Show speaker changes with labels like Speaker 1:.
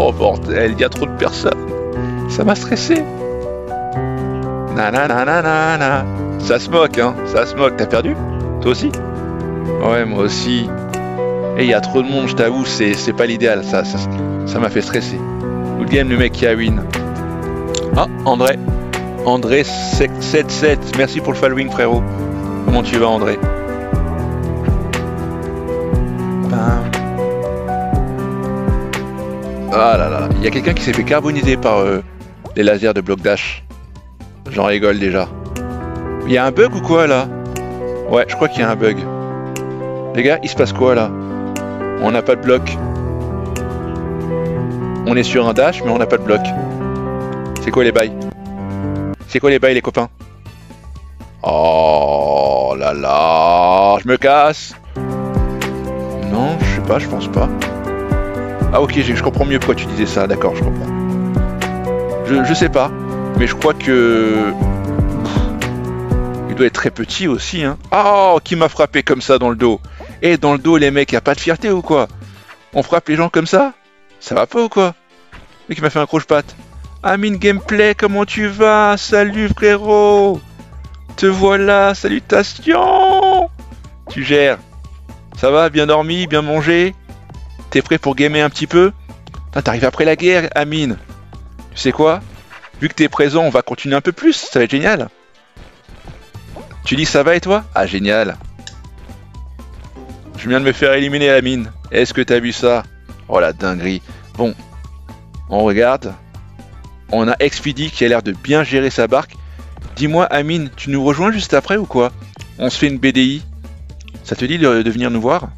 Speaker 1: Oh bordel, il y a trop de personnes. Ça m'a stressé. Nananana. Ça se moque, hein. Ça se moque. T'as perdu? Toi aussi? Ouais, moi aussi. Et il y a trop de monde, je t'avoue, c'est pas l'idéal. Ça ça, ça m'a fait stresser. Good game, le mec qui a win. Ah, André. André 77. Merci pour le following, frérot. Comment tu vas, André? Ah là là, il y a quelqu'un qui s'est fait carboniser par euh, les lasers de bloc dash. J'en rigole déjà. Il y a un bug ou quoi là? Ouais, je crois qu'il y a un bug. Les gars, il se passe quoi là? On n'a pas de bloc. On est sur un dash, mais on n'a pas de bloc. C'est quoi les bails? C'est quoi les bails les copains? Oh là là, je me casse. Non, je sais pas, je pense pas. Ah ok, je comprends mieux pourquoi tu disais ça, d'accord, je comprends. Je, je sais pas, mais je crois que... Il doit être très petit aussi, hein. Oh, qui m'a frappé comme ça dans le dos. Et dans le dos, les mecs, y a pas de fierté ou quoi? On frappe les gens comme ça? Ça va pas ou quoi? Le qui m'a fait un croche-patte. Amine Gameplay, comment tu vas? Salut frérot. Te voilà, salutations. Tu gères. Ça va Bien dormi Bien mangé? T'es prêt pour gamer un petit peu T'arrives après la guerre, Amine. Tu sais quoi? Vu que t'es présent, on va continuer un peu plus, ça va être génial. Tu dis ça va et toi? Ah génial. Je viens de me faire éliminer Amine. Est-ce que t'as vu ça? Oh la dinguerie. Bon, on regarde. On a Expedi qui a l'air de bien gérer sa barque. Dis-moi Amine, tu nous rejoins juste après ou quoi? On se fait une BDI. Ça te dit de venir nous voir?